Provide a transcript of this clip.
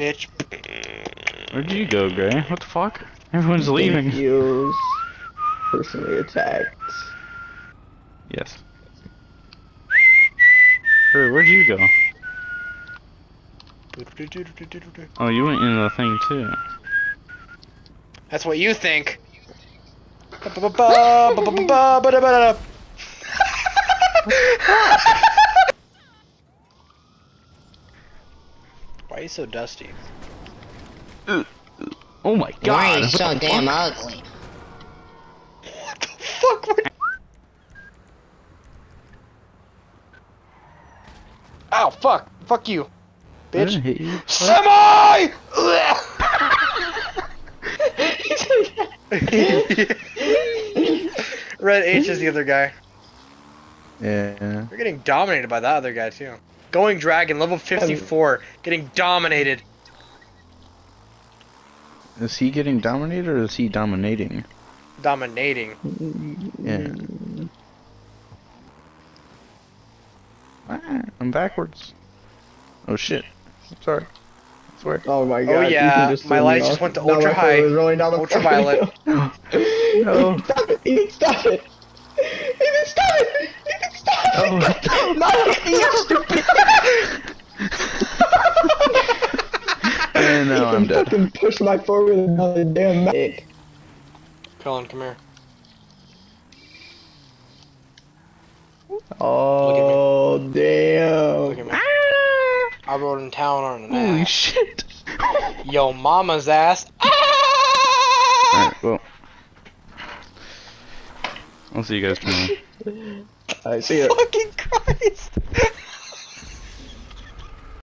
bitch. Where'd you go, Gray? What the fuck? Everyone's leaving. Use personally attacked. Yes. Gray, where'd you go? Oh, you went in the thing too. That's what you think. Why are you so dusty? Oh my god! Why are you so damn fuck? ugly? What the fuck? were- Ow, fuck. Fuck you. Bitch. you. Semi! Red H is the other guy. Yeah. We're getting dominated by that other guy too. Going Dragon, level 54, getting dominated. Is he getting dominated or is he dominating? Dominating. Yeah. Ah, I'm backwards. Oh shit. Sorry. I swear. Oh my god. Oh, yeah, just my throw me lights just went to ultra phone high. is rolling down the Ultraviolet. No. Stop it! Ethan, stop it! Ethan, stop it! Ethan, stop it! Oh. no, you stupid! And now I'm Ethan dead. fucking pushed my forward another damn mic. Colin, come here. Oh, damn. Look at me. Ah! I rode in town on an Holy ass. shit. Yo, mama's ass. Ah! Alright, well. I'll see you guys tomorrow. I see it. Fucking Christ.